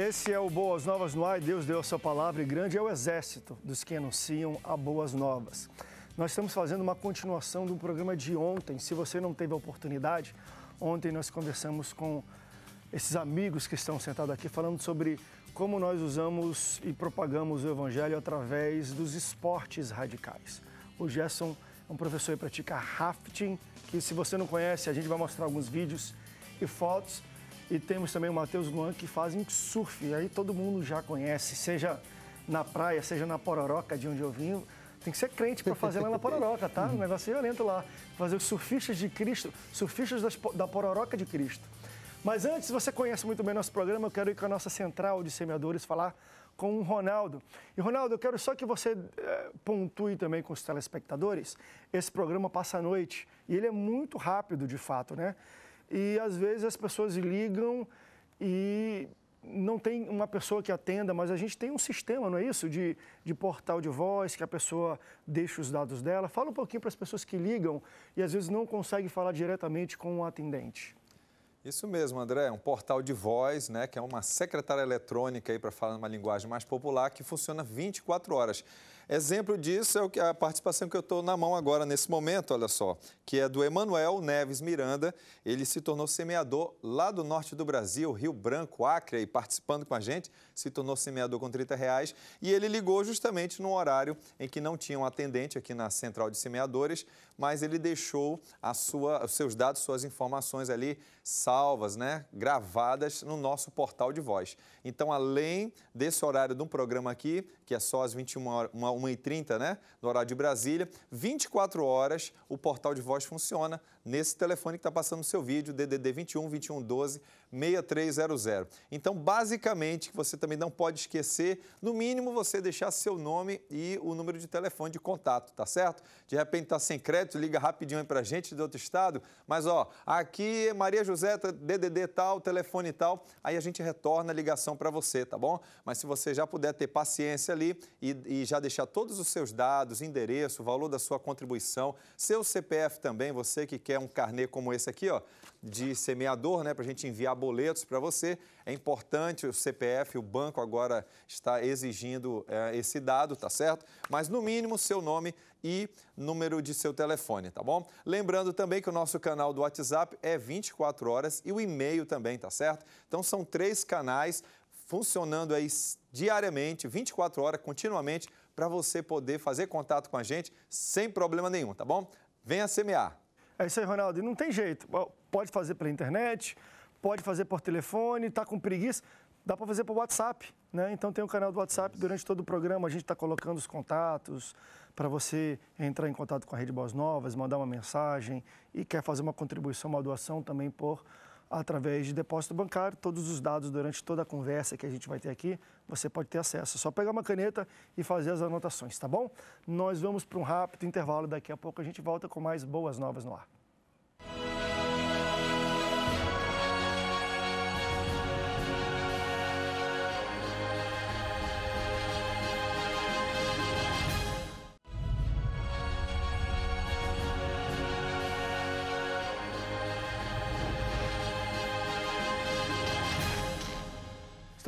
Esse é o Boas Novas no ar. Deus deu a sua palavra e grande é o exército dos que anunciam a Boas Novas. Nós estamos fazendo uma continuação do programa de ontem. Se você não teve a oportunidade, ontem nós conversamos com esses amigos que estão sentados aqui falando sobre como nós usamos e propagamos o evangelho através dos esportes radicais. O Gerson é um professor que pratica rafting, que se você não conhece, a gente vai mostrar alguns vídeos e fotos e temos também o Matheus Luan, que fazem surf. E aí todo mundo já conhece, seja na praia, seja na Pororoca, de onde eu vim. Tem que ser crente para fazer lá na Pororoca, tá? Um negócio violento lá. Fazer os surfistas de Cristo, surfistas da Pororoca de Cristo. Mas antes, você conhece muito bem nosso programa, eu quero ir com a nossa central de semeadores falar com o Ronaldo. E, Ronaldo, eu quero só que você é, pontue também com os telespectadores. Esse programa passa à noite e ele é muito rápido, de fato, né? E às vezes as pessoas ligam e não tem uma pessoa que atenda, mas a gente tem um sistema, não é isso? De, de portal de voz, que a pessoa deixa os dados dela. Fala um pouquinho para as pessoas que ligam e às vezes não conseguem falar diretamente com o atendente. Isso mesmo, André, é um portal de voz, né, que é uma secretária eletrônica aí para falar numa linguagem mais popular que funciona 24 horas. Exemplo disso é a participação que eu estou na mão agora, nesse momento, olha só, que é do Emanuel Neves Miranda. Ele se tornou semeador lá do norte do Brasil, Rio Branco, Acre, e participando com a gente, se tornou semeador com 30 reais. E ele ligou justamente no horário em que não tinha um atendente aqui na central de semeadores, mas ele deixou sua, os seus dados, suas informações ali salvas, né, gravadas no nosso portal de voz. Então, além desse horário de um programa aqui, que é só às 21 horas, 1h30, né, no horário de Brasília, 24 horas o portal de voz funciona nesse telefone que está passando no seu vídeo, DDD 21 21 12 6300. Então, basicamente, você também não pode esquecer, no mínimo, você deixar seu nome e o número de telefone de contato, tá certo? De repente está sem crédito, liga rapidinho aí para a gente de outro estado, mas ó, aqui Maria José, DDD tal, telefone tal, aí a gente retorna a ligação para você, tá bom? Mas se você já puder ter paciência ali e, e já deixar todos os seus dados, endereço, valor da sua contribuição, seu CPF também, você que quer um carnê como esse aqui, ó, de semeador, né, para a gente enviar boletos para você. É importante o CPF, o banco agora está exigindo é, esse dado, tá certo? Mas no mínimo seu nome e número de seu telefone, tá bom? Lembrando também que o nosso canal do WhatsApp é 24 horas e o e-mail também, tá certo? Então são três canais funcionando aí diariamente, 24 horas, continuamente, para você poder fazer contato com a gente sem problema nenhum, tá bom? Venha semear. É isso aí, Ronaldo. E não tem jeito. Pode fazer pela internet, pode fazer por telefone, está com preguiça, dá para fazer por WhatsApp. Né? Então tem o um canal do WhatsApp, durante todo o programa a gente está colocando os contatos para você entrar em contato com a Rede Boas Novas, mandar uma mensagem e quer fazer uma contribuição, uma doação também por através de depósito bancário. Todos os dados durante toda a conversa que a gente vai ter aqui, você pode ter acesso. É só pegar uma caneta e fazer as anotações, tá bom? Nós vamos para um rápido intervalo, daqui a pouco a gente volta com mais boas novas no ar.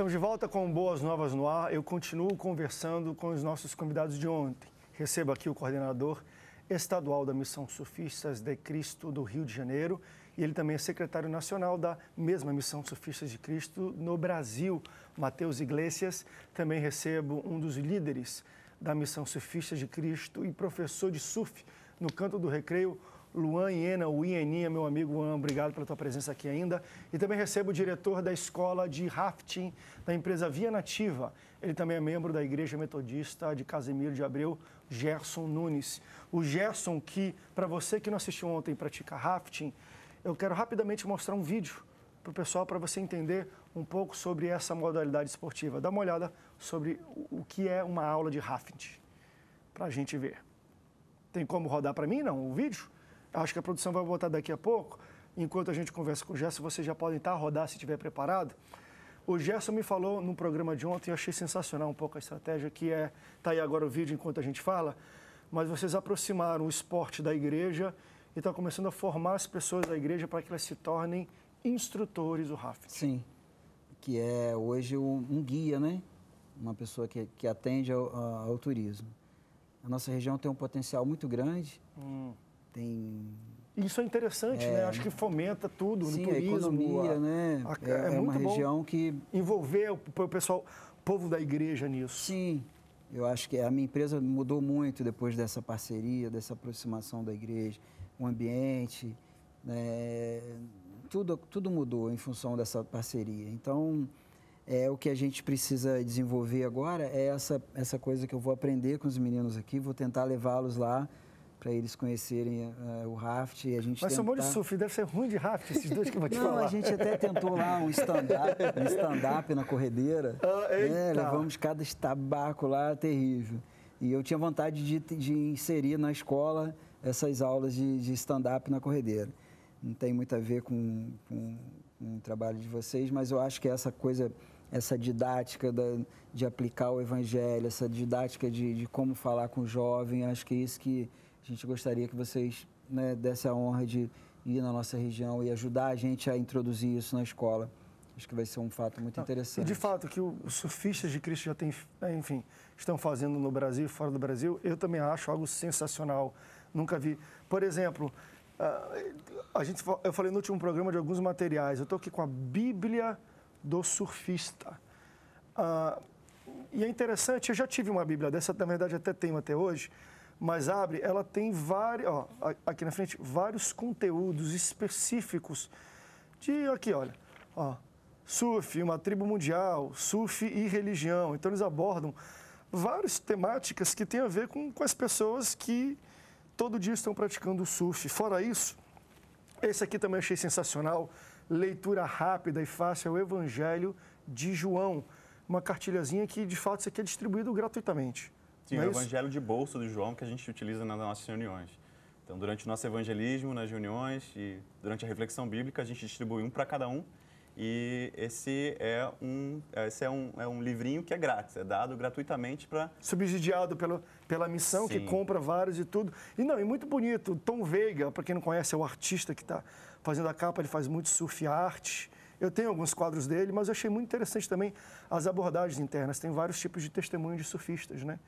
Estamos de volta com Boas Novas no Ar. Eu continuo conversando com os nossos convidados de ontem. Recebo aqui o coordenador estadual da Missão Surfistas de Cristo do Rio de Janeiro e ele também é secretário nacional da mesma Missão Surfistas de Cristo no Brasil, Matheus Iglesias. Também recebo um dos líderes da Missão Surfistas de Cristo e professor de surf no Canto do Recreio, Luan Iena, o Ieninha, meu amigo Luan, obrigado pela tua presença aqui ainda. E também recebo o diretor da escola de rafting da empresa Via Nativa. Ele também é membro da Igreja Metodista de Casemiro de Abreu, Gerson Nunes. O Gerson, que, para você que não assistiu ontem pratica rafting, eu quero rapidamente mostrar um vídeo para o pessoal, para você entender um pouco sobre essa modalidade esportiva. Dá uma olhada sobre o que é uma aula de rafting, para a gente ver. Tem como rodar para mim, não, o vídeo? Acho que a produção vai botar daqui a pouco. Enquanto a gente conversa com o Gerson, vocês já podem estar a rodar se estiver preparado. O Gerson me falou no programa de ontem, eu achei sensacional um pouco a estratégia, que é, tá aí agora o vídeo enquanto a gente fala, mas vocês aproximaram o esporte da igreja e estão começando a formar as pessoas da igreja para que elas se tornem instrutores do rafting. Sim. que é hoje um, um guia, né? Uma pessoa que, que atende ao, ao, turismo. A nossa região tem um potencial muito grande. Hum. Tem isso é interessante, né? é, né? Acho que fomenta tudo sim, no turismo. a economia, a, né? A, é, é, é uma região que... Envolver o, o pessoal, o povo da igreja nisso. Sim, eu acho que a minha empresa mudou muito depois dessa parceria, dessa aproximação da igreja, o ambiente, né? tudo, tudo mudou em função dessa parceria. Então, é o que a gente precisa desenvolver agora é essa, essa coisa que eu vou aprender com os meninos aqui, vou tentar levá-los lá para eles conhecerem uh, o raft. E a gente Mas tentar... de surf, deve ser ruim de raft esses dois que eu vou te Não, falar. a gente até tentou lá um stand-up um stand na corredeira. Ah, né? Levamos cada estabaco lá, terrível. E eu tinha vontade de, de inserir na escola essas aulas de, de stand-up na corredeira. Não tem muito a ver com, com, com, o trabalho de vocês, mas eu acho que essa coisa, essa didática da, de aplicar o evangelho, essa didática de, de como falar com o jovem, acho que é isso que a gente gostaria que vocês né, dessem a honra de ir na nossa região e ajudar a gente a introduzir isso na escola. Acho que vai ser um fato muito interessante. E de fato, que os surfistas de Cristo já têm, enfim, estão fazendo no Brasil e fora do Brasil, eu também acho algo sensacional. Nunca vi. Por exemplo, a gente, eu falei no último programa de alguns materiais. Eu estou aqui com a Bíblia do surfista. e é interessante, eu já tive uma Bíblia dessa, na verdade até tenho até hoje, mas abre, ela tem vários, ó, aqui na frente, vários conteúdos específicos de, aqui, olha, ó, surf, uma tribo mundial, surf e religião. Então, eles abordam várias temáticas que têm a ver com, com as pessoas que todo dia estão praticando surf. Fora isso, esse aqui também achei sensacional, leitura rápida e fácil, é o Evangelho de João. Uma cartilhazinha que, de fato, isso aqui é distribuído gratuitamente. Sim, é o evangelho de bolso do João que a gente utiliza nas nossas reuniões. Então, durante o nosso evangelismo, nas reuniões e durante a reflexão bíblica, a gente distribui um para cada um. E esse é um, esse é um, é um livrinho que é grátis, é dado gratuitamente para. Subsidiado pelo, pela missão, Sim. que compra vários e tudo. E não, e muito bonito. Tom Veiga, para quem não conhece, é o artista que está fazendo a capa, ele faz muito surf arte. Eu tenho alguns quadros dele, mas eu achei muito interessante também as abordagens internas. Tem vários tipos de testemunhos de surfistas, né?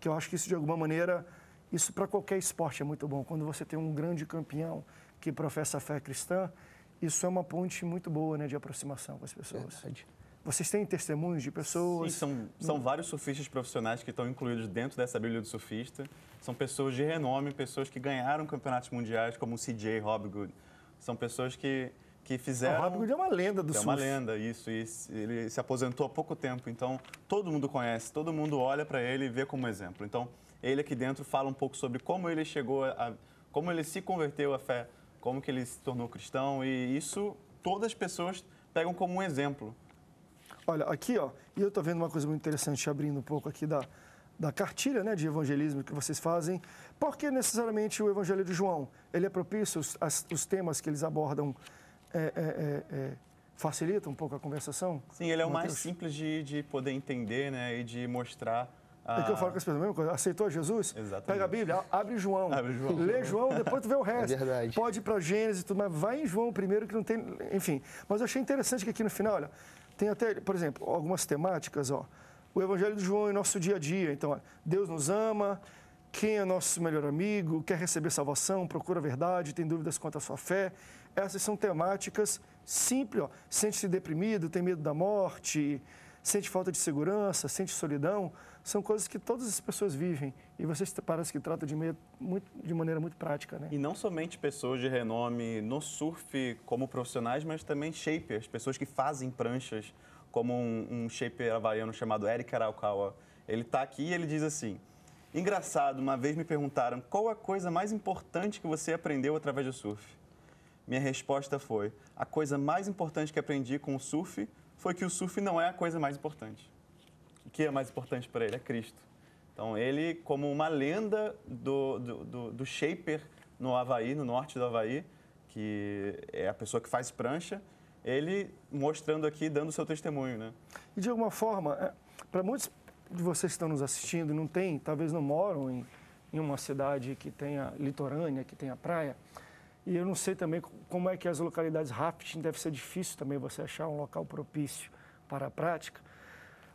Que eu acho que isso de alguma maneira, isso para qualquer esporte é muito bom. Quando você tem um grande campeão que professa a fé cristã, isso é uma ponte muito boa né, de aproximação com as pessoas. Verdade. Vocês têm testemunhos de pessoas? Sim, são, são vários surfistas profissionais que estão incluídos dentro dessa Bíblia do Surfista. São pessoas de renome, pessoas que ganharam campeonatos mundiais, como o CJ Hobgood. São pessoas que que fizeram. O Hopgood é uma lenda do é surf. É uma lenda, isso. E ele se aposentou há pouco tempo, então todo mundo conhece, todo mundo olha para ele e vê como exemplo. Então, ele aqui dentro fala um pouco sobre como ele chegou a. como ele se converteu à fé, como que ele se tornou cristão, e isso todas as pessoas pegam como um exemplo. Olha, aqui, ó, e eu estou vendo uma coisa muito interessante, abrindo um pouco aqui da, da cartilha né, de evangelismo que vocês fazem. Por que necessariamente o Evangelho de João? Ele é propício, os, os temas que eles abordam é, é, é, é, facilita um pouco a conversação? Sim, ele é o mais simples de, de poder entender né, e de mostrar é que eu falo com as pessoas, a mesma coisa. Aceitou Jesus? Exatamente. Pega a Bíblia, abre João. Abre João. Lê João, depois tu vê o resto. É verdade. Pode ir para Gênesis e tudo, mas vai em João primeiro que não tem... Enfim, mas eu achei interessante que aqui no final, olha, tem até, por exemplo, algumas temáticas, ó. O Evangelho de João em nosso dia a dia. Então, ó, Deus nos ama, quem é nosso melhor amigo, quer receber salvação, procura a verdade, tem dúvidas quanto à sua fé. Essas são temáticas simples, sente-se deprimido, tem medo da morte, sente falta de segurança, sente solidão, são coisas que todas as pessoas vivem e vocês parece que tratam de, meio, muito, de maneira muito prática, né? E não somente pessoas de renome no surf como profissionais, mas também shapers, pessoas que fazem pranchas, como um, um shaper havaiano chamado Eric Araucawa. Ele está aqui e ele diz assim, engraçado, uma vez me perguntaram qual a coisa mais importante que você aprendeu através do surf? Minha resposta foi: a coisa mais importante que aprendi com o surf foi que o surf não é a coisa mais importante. O que é mais importante para ele? É Cristo. Então, ele, como uma lenda do, do, do, do shaper no Havaí, no norte do Havaí, que é a pessoa que faz prancha, ele mostrando aqui, dando seu testemunho. Né? E de alguma forma, é, para muitos de vocês que estão nos assistindo, não tem, talvez não moram em, em uma cidade que tenha litorânea, que tenha praia, e eu não sei também como é que as localidades rafting deve ser difícil também você achar um local propício para a prática.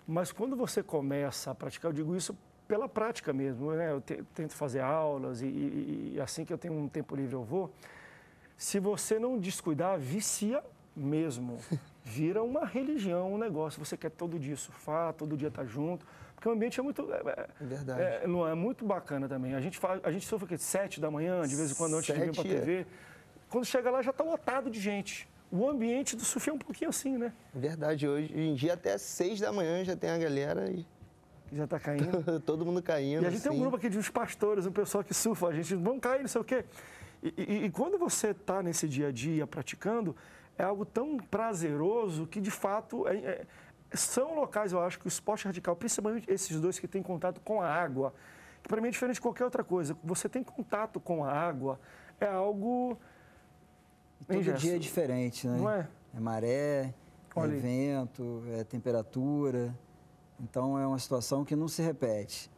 Mas quando você começa a praticar, eu digo isso pela prática mesmo, né? Eu tento fazer aulas e, e, e assim que eu tenho um tempo livre eu vou. Se você não descuidar, vicia mesmo. Vira uma religião, um negócio. Você quer todo dia surfar, todo dia estar tá junto. Porque o ambiente é muito. É, é, é Verdade. É, é muito bacana também. A gente, faz, a gente sofre aqui sete da manhã, de vez em quando, antes Sete, de vir para a TV. Quando chega lá, já está lotado de gente. O ambiente do surf é um pouquinho assim, né? Verdade. Hoje em dia, até seis da manhã já tem a galera e já está caindo. Todo mundo caindo. E a gente assim. tem um grupo aqui de uns pastores, um pessoal que surfa, a gente vão cair, não sei o quê. E, e, e quando você está nesse dia a dia praticando, é algo tão prazeroso que, de fato, é, é, são locais, eu acho, que o esporte radical, principalmente esses dois que têm contato com a água, que para mim é diferente de qualquer outra coisa. Você tem contato com a água, é algo. Todo dia é diferente, né? Não é? É maré, é vento, é temperatura. Então é uma situação que não se repete.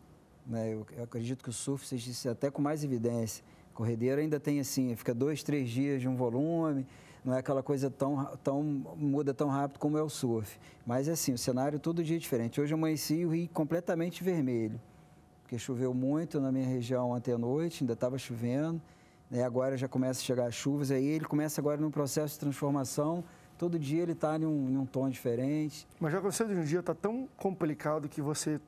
Né? Eu, eu acredito que o surf seja até com mais evidência. Corredeiro ainda tem assim, fica dois, três dias de um volume, não é aquela coisa tão, tão muda tão rápido como é o surf. Mas assim, o cenário todo dia é diferente. Hoje amanheci o rio completamente vermelho, porque choveu muito na minha região ontem à noite, ainda estava chovendo, né? agora já começa a chegar as chuvas, aí ele começa agora num processo de transformação todo dia ele está em, um, em um tom diferente. Mas já aconteceu de um dia está tão complicado que você é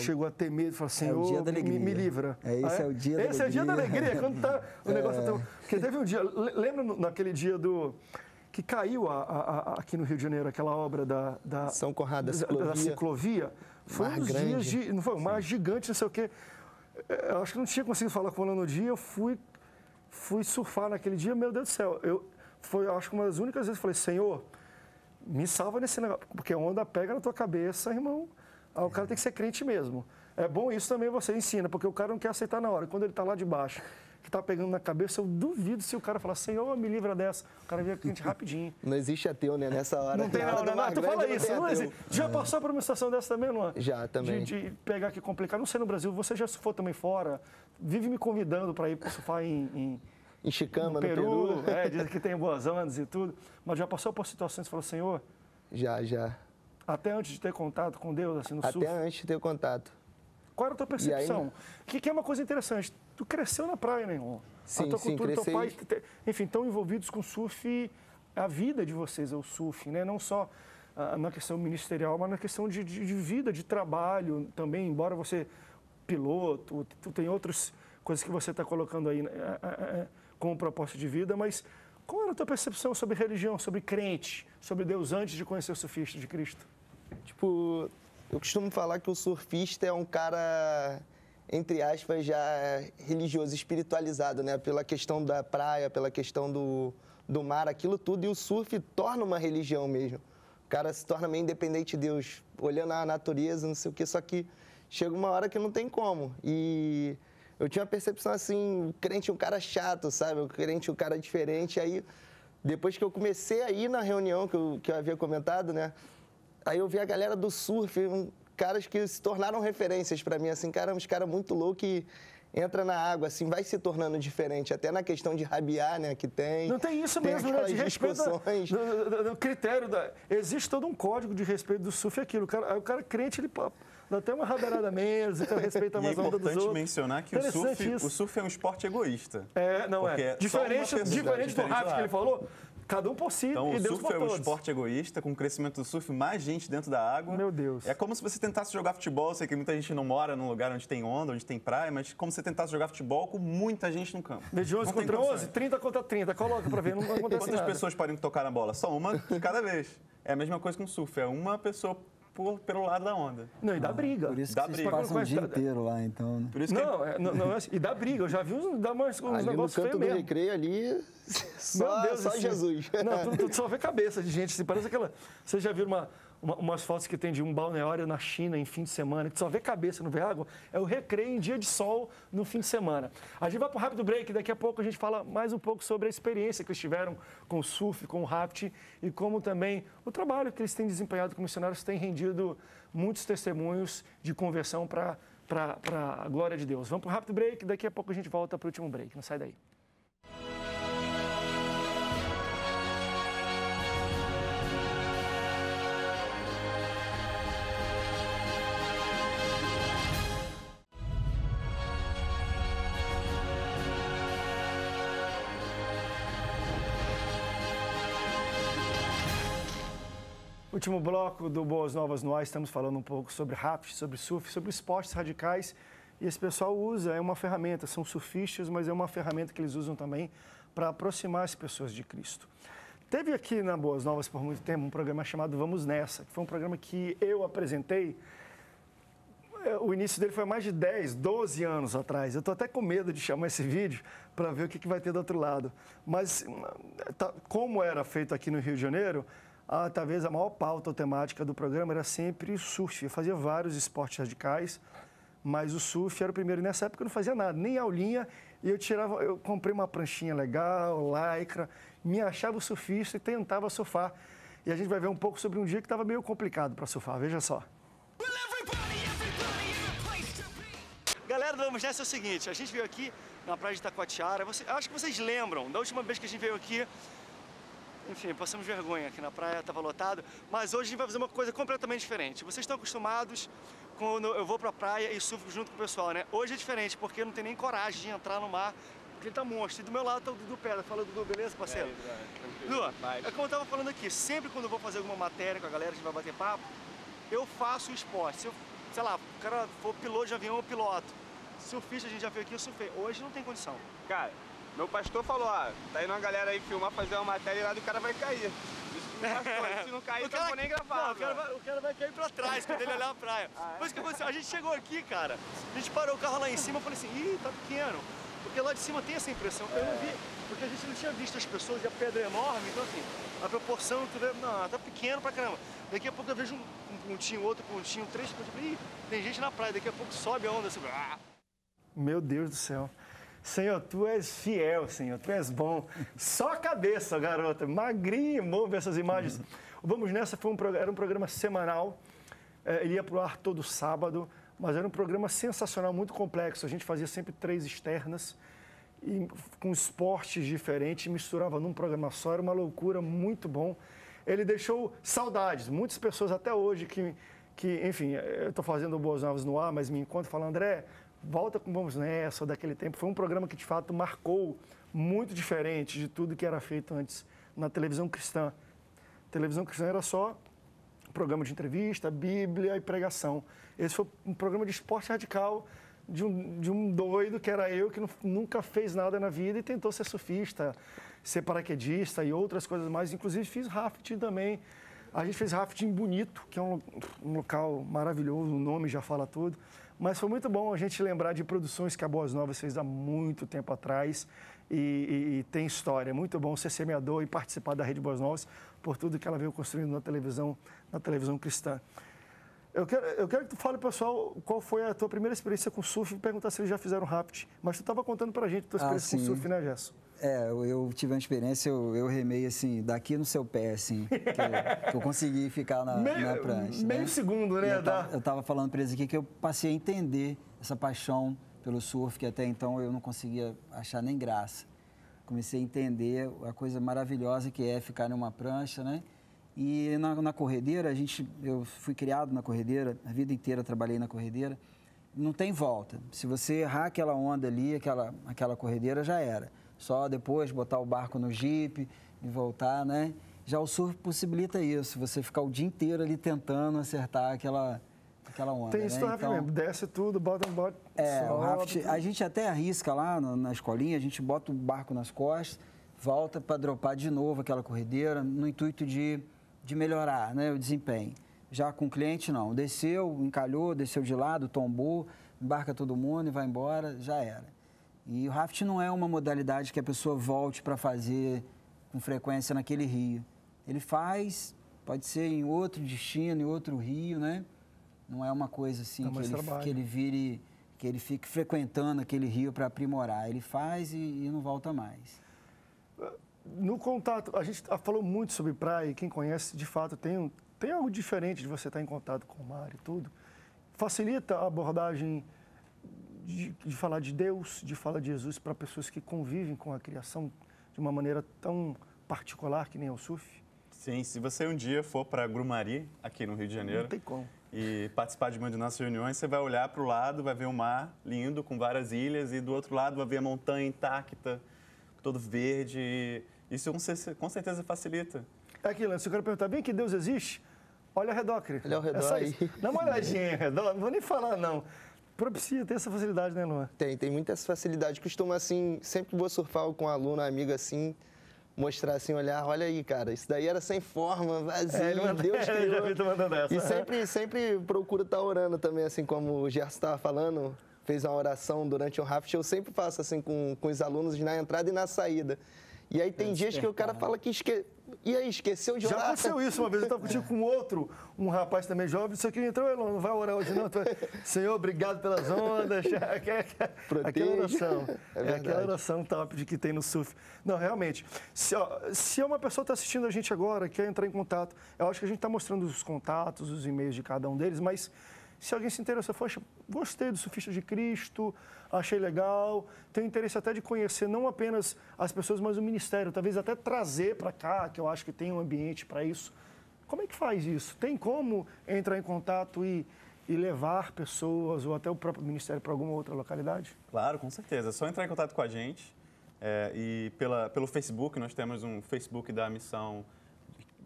chegou a ter medo e falou assim, é da alegria. Me, me livra. É, esse ah, é? é? o dia da esse alegria. Esse é o dia da alegria, quando tá, o é. negócio tá tão... Porque teve um dia, lembra naquele dia do... Que caiu a, a, a, aqui no Rio de Janeiro aquela obra da... da São Conrado, da ciclovia. Da, ciclovia. Foi mar um dos dias de... Não foi? Um mar gigante, não sei o quê. Eu acho que não tinha conseguido falar com ela no dia, eu fui, fui surfar naquele dia, meu Deus do céu. Eu, foi, acho que uma das únicas vezes que eu falei, Senhor, me salva nesse negócio. Porque a onda pega na tua cabeça, irmão. O cara tem que ser crente mesmo. É bom isso também você ensina, porque o cara não quer aceitar na hora. Quando ele está lá de baixo, que está pegando na cabeça, eu duvido se o cara falar, Senhor, me livra dessa. O cara vira crente rapidinho. Não existe ateu, né? Nessa hora. Não tem, não, não, não. Tu fala isso, não existe. Já passou por uma situação dessa também, não é? Já, também. De, de pegar aqui complicar. Não sei no Brasil, você já surfou também fora, vive me convidando para ir surfar em, em em Chicama, no Peru. No Peru. É, diz que tem boas ondas e tudo. Mas já passou por situações e falou, Senhor, já, já. Até antes de ter contato com Deus, assim, no Até surf? antes de ter contato. Qual era a tua percepção? Que, que é uma coisa interessante. Tu cresceu na praia, né, irmão? Sim, a tua sim, cultura, teu pai, enfim, estão envolvidos com surf, a vida de vocês é o surf, né? Não só ah, na questão ministerial, mas na questão de, de, de, vida, de trabalho também, embora você piloto, tu tem outras coisas que você está colocando aí né, como proposta de vida, mas qual era a tua percepção sobre religião, sobre crente, sobre Deus antes de conhecer o surfista de Cristo? Tipo, eu costumo falar que o surfista é um cara, entre aspas, já religioso, espiritualizado, né? Pela questão da praia, pela questão do, do mar, aquilo tudo. E o surf torna uma religião mesmo. O cara se torna meio independente de Deus, olhando a natureza, não sei o quê. Só que chega uma hora que não tem como. E eu tinha uma percepção assim, o crente é um cara chato, sabe? O crente é um cara diferente. Aí, depois que eu comecei a ir na reunião que eu, que eu havia comentado, né? Aí eu vi a galera do surf, caras que se tornaram referências para mim, assim, cara, uns caras muito loucos que entra na água, assim, vai se tornando diferente, até na questão de rabiar, né, que tem. Não tem isso tem mesmo, né, de respeito do, critério da... Existe todo um código de respeito do surf aquilo. O cara, o cara crente, ele dá até uma radarada menos, então respeita mais a onda dos outros. É importante mencionar que o surf, o surf é um esporte egoísta. É, não é. Diferente, diferente do Rafa que ele falou, Cada um por si então, e Deus por todos. o surf é um esporte egoísta, com o crescimento do surf, mais gente dentro da água. Meu Deus. É como se você tentasse jogar futebol, sei que muita gente não mora num lugar onde tem onda, onde tem praia, mas como se você tentasse jogar futebol com muita gente no campo. De 11 contra 11, 30 contra 30, coloca pra ver, não acontece Quantas nada. pessoas podem tocar na bola? Só uma de cada vez. É a mesma coisa com o surf, é uma pessoa por, pelo lado da onda. Não, e dá briga. Por isso dá que vocês briga. passam o dia inteiro lá, então. Né? Por isso não, que... é, não, não é assim. e dá briga. Eu já vi uns, dá uns, uns ali negócios no canto do mesmo. recreio ali, só, Meu Deus, só assim, Jesus. Não, tu, tu, só vê cabeça de gente. Assim, parece aquela... Vocês já viram uma, uma, umas fotos que tem de um balneário na China em fim de semana, que só vê cabeça, não vê água? É o recreio em dia de sol no fim de semana. A gente vai para um rápido break. Daqui a pouco a gente fala mais um pouco sobre a experiência que eles tiveram com o surf, com o raft e como também o trabalho que eles têm desempenhado como missionários tem rendido muitos testemunhos de conversão para a glória de Deus. Vamos para um rápido break, daqui a pouco a gente volta para o último break. Não sai daí. Último bloco do Boas Novas no estamos falando um pouco sobre raft, sobre surf, sobre esportes radicais. E esse pessoal usa, é uma ferramenta, são surfistas, mas é uma ferramenta que eles usam também para aproximar as pessoas de Cristo. Teve aqui na Boas Novas por muito tempo um programa chamado Vamos Nessa, que foi um programa que eu apresentei. É, o início dele foi mais de 10, 12 anos atrás. Eu estou até com medo de chamar esse vídeo para ver o que, que vai ter do outro lado. Mas, tá, como era feito aqui no Rio de Janeiro, a, talvez a maior pauta ou temática do programa era sempre surf. Eu fazia vários esportes radicais, mas o surf era o primeiro. E nessa época eu não fazia nada, nem aulinha. E eu tirava, eu comprei uma pranchinha legal, lycra, me achava surfista e tentava surfar. E a gente vai ver um pouco sobre um dia que estava meio complicado para surfar. Veja só. Galera, vamos nessa é o seguinte, a gente veio aqui na praia de Taquatiara, você, acho que vocês lembram, da última vez que a gente veio aqui, enfim, passamos vergonha aqui na praia, estava lotado, mas hoje a gente vai fazer uma coisa completamente diferente. Vocês estão acostumados quando eu vou para a praia e surfo junto com o pessoal, né? Hoje é diferente, porque eu não tenho nem coragem de entrar no mar, porque ele tá monstro. E do meu lado tá o Dudu Pedra. Fala, Dudu, beleza, parceiro? É, Dudu, é como eu tava falando aqui, sempre quando eu vou fazer alguma matéria com a galera, a gente vai bater papo, eu faço o esporte. Se eu, sei lá, o cara for piloto de avião, eu piloto. Surfista, a gente já veio aqui, eu surfei. Hoje não tem condição. Cara, meu pastor falou, ó, tá indo uma galera aí filmar, fazer uma matéria e lá do cara vai cair. se não cair, então não vou nem gravar. Não, o, cara vai, o cara vai cair pra trás quando ele olhar a praia. Ah, é? Mas o que aconteceu? A gente chegou aqui, cara, a gente parou o carro lá em cima e falei assim, ih, tá pequeno. Porque lá de cima tem essa impressão, eu não vi, porque a gente não tinha visto as pessoas e a pedra é enorme, então assim, a proporção, tu vê, não, tá pequeno pra caramba. Daqui a pouco eu vejo um, um pontinho, outro pontinho, três pontinhos, ih, tem gente na praia, daqui a pouco sobe a onda assim, ah. Meu Deus do céu. Senhor, tu és fiel, Senhor, tu és bom. Só a cabeça, garota, magrinho, bom ver essas imagens. Vamos Nessa foi um, era um programa semanal, é, ele ia para o ar todo sábado, mas era um programa sensacional, muito complexo. A gente fazia sempre três externas, e, com esportes diferentes, misturava num programa só, era uma loucura, muito bom. Ele deixou saudades, muitas pessoas até hoje que, que enfim, eu estou fazendo Boas Novas no ar, mas me encontram falando, André, volta com Vamos Nessa, daquele tempo. Foi um programa que, de fato, marcou muito diferente de tudo que era feito antes na televisão cristã. A televisão cristã era só programa de entrevista, Bíblia e pregação. Esse foi um programa de esporte radical de um, de um doido que era eu, que não, nunca fez nada na vida e tentou ser surfista, ser paraquedista e outras coisas mais. Inclusive fiz rafting também. A gente fez rafting bonito, que é um, um local maravilhoso, o nome já fala tudo. Mas foi muito bom a gente lembrar de produções que a Boas Novas fez há muito tempo atrás e, e, e tem história. Muito bom ser semeador e participar da Rede Boas Novas por tudo que ela veio construindo na televisão, na televisão cristã. Eu quero, eu quero que tu fale, pessoal, qual foi a tua primeira experiência com surf e perguntar se eles já fizeram raft. Mas tu estava contando para a gente a tua ah, experiência ah, com surf, né, Gerson? É, eu, eu, tive uma experiência, eu, eu, remei assim, daqui no seu pé, assim, que, eu consegui ficar na, meio, na prancha. Meio né? segundo, né? Eu tava, eu tava falando para eles aqui que eu passei a entender essa paixão pelo surf, que até então eu não conseguia achar nem graça. Comecei a entender a coisa maravilhosa que é ficar numa prancha, né? E na, na corredeira, a gente, eu fui criado na corredeira, a vida inteira trabalhei na corredeira, não tem volta. Se você errar aquela onda ali, aquela, aquela corredeira, já era só depois botar o barco no jipe e voltar, né? Já o surf possibilita isso, você ficar o dia inteiro ali tentando acertar aquela, aquela onda. Tem isso né? então, mesmo, desce tudo, bota um bote. É, o raft, a gente até arrisca lá na, na escolinha, a gente bota o barco nas costas, volta para dropar de novo aquela corredeira, no intuito de, de melhorar né, o desempenho. Já com o cliente, não. Desceu, encalhou, desceu de lado, tombou, embarca todo mundo e vai embora, já era. E o raft não é uma modalidade que a pessoa volte para fazer com frequência naquele rio. Ele faz, pode ser em outro destino, em outro rio, né? Não é uma coisa assim que ele, que ele, vire, que ele fique frequentando aquele rio para aprimorar. Ele faz e, e, não volta mais. No contato, a gente falou muito sobre praia e quem conhece, de fato, tem, tem algo diferente de você estar em contato com o mar e tudo. Facilita a abordagem de, de falar de Deus, de falar de Jesus para pessoas que convivem com a criação de uma maneira tão particular que nem o surf? Sim, se você um dia for para Grumari, aqui no Rio de Janeiro, Não tem como. e participar de uma de nossas reuniões, você vai olhar para o lado, vai ver um mar lindo, com várias ilhas, e do outro lado vai ver a montanha intacta, todo verde. Isso com certeza facilita. É aquilo, se eu quero perguntar, bem que Deus existe? Olha ao redor, querido. Olha ao redor é aí. Dá uma olhadinha ao redor, não vou nem falar, não. Propicia ter essa facilidade, né, Luan? Tem, tem muita facilidade. Costumo, assim, sempre que vou surfar com um aluno, amigo, assim, mostrar assim, olhar, olha aí, cara, isso daí era sem forma, vazio, É, ele manda- Deus já criou. vi tu mandando essa. E sempre, sempre procuro estar orando também, assim, como o Gerson estava falando, fez uma oração durante o raft, eu sempre faço assim com, com os alunos na entrada e na saída. E aí tem dias que o cara fala que esque... E aí, esqueceu de Já orar? aconteceu isso uma vez, eu estava contigo com outro, um rapaz também jovem, isso aqui entrou, Elon, não vai orar hoje não. Senhor, obrigado pelas ondas. Aquela, oração. É É, aquela oração top de que tem no surf. Não, realmente, se, ó, se uma pessoa está assistindo a gente agora, quer entrar em contato, eu acho que a gente está mostrando os contatos, os e-mails de cada um deles, mas se alguém se interessou, poxa, gostei do Surfista de Cristo, achei legal, tenho interesse até de conhecer não apenas as pessoas, mas o ministério, talvez até trazer para cá, que eu acho que tem um ambiente para isso. Como é que faz isso? Tem como entrar em contato e, e levar pessoas ou até o próprio ministério para alguma outra localidade? Claro, com certeza. É só entrar em contato com a gente. é, e pela, pelo Facebook, nós temos um Facebook da missão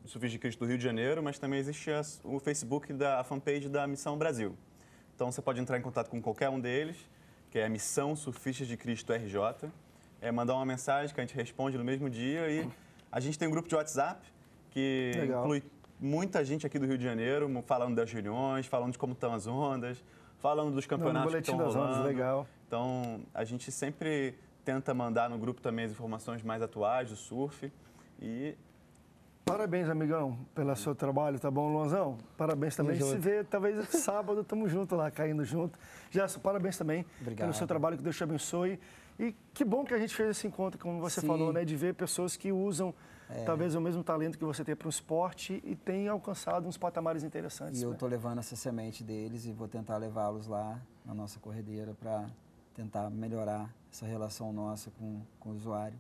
Sufis de Cristo do Rio de Janeiro, mas também existe a- o Facebook da a fanpage da Missão Brasil. Então você pode entrar em contato com qualquer um deles, que é a Missão Surfistas de Cristo RJ, é mandar uma mensagem que a gente responde no mesmo dia e a gente tem um grupo de WhatsApp que Legal. inclui muita gente aqui do Rio de Janeiro, falando das reuniões, falando de como estão as ondas, falando dos campeonatos que estão das ondas, rolando. legal. Então, a gente sempre tenta mandar no grupo também as informações mais atuais do surf e Parabéns, amigão, pelo seu trabalho, tá bom, Luanzão? Parabéns também. Tamo Se vê, talvez sábado, tamo junto lá, caindo junto. Gerson, parabéns também Obrigado. pelo seu trabalho, que Deus te abençoe. E que bom que a gente fez esse encontro, como você Sim. falou, né? De ver pessoas que usam talvez o mesmo talento que você tem para o esporte e têm alcançado uns patamares interessantes. E eu né? estou levando essa semente deles e vou tentar levá-los lá na nossa corredeira para tentar melhorar essa relação nossa com, com o usuário,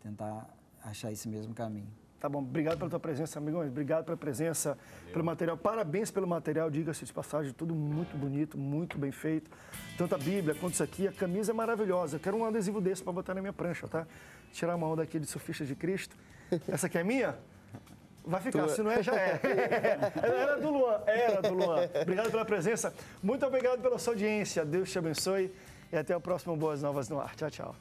tentar achar esse mesmo caminho. Tá bom, obrigado pela tua presença, amigões. Obrigado pela presença, pelo material. Parabéns pelo material, diga-se de passagem, tudo muito bonito, muito bem feito. Tanto a Bíblia quanto isso aqui, a camisa é maravilhosa. Eu quero um adesivo desse para botar na minha prancha, tá? Tirar a mão daqui de Surfista de Cristo. Essa aqui é minha? Vai ficar, se não é, já é. Era do Luan, era do Luan. Obrigado pela presença, muito obrigado pela sua audiência. Deus te abençoe e até o próximo Boas Novas no Ar. Tchau, tchau.